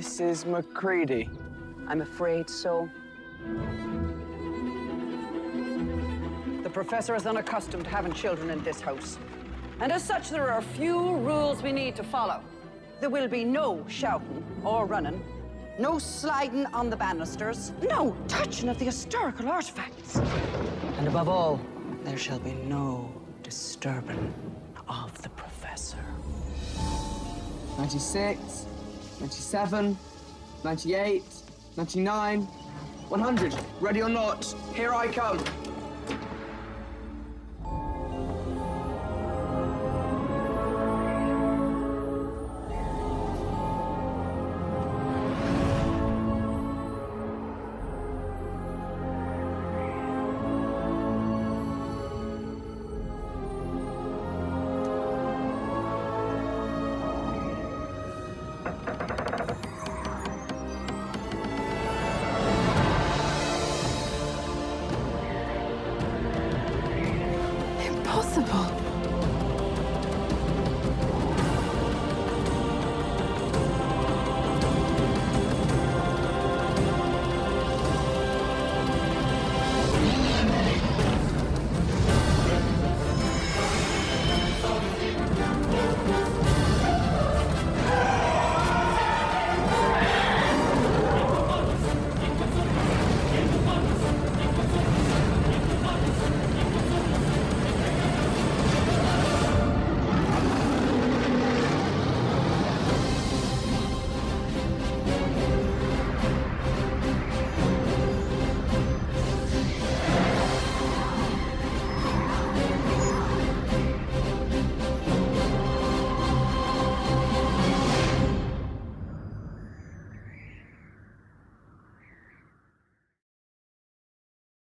Mrs. Macready. I'm afraid so. The professor is unaccustomed to having children in this house. And as such, there are a few rules we need to follow. There will be no shouting or running, no sliding on the banisters, no touching of the historical artifacts. And above all, there shall be no disturbing of the professor. 96, 97, 98, 99, 100. Ready or not, here I come. Impossible.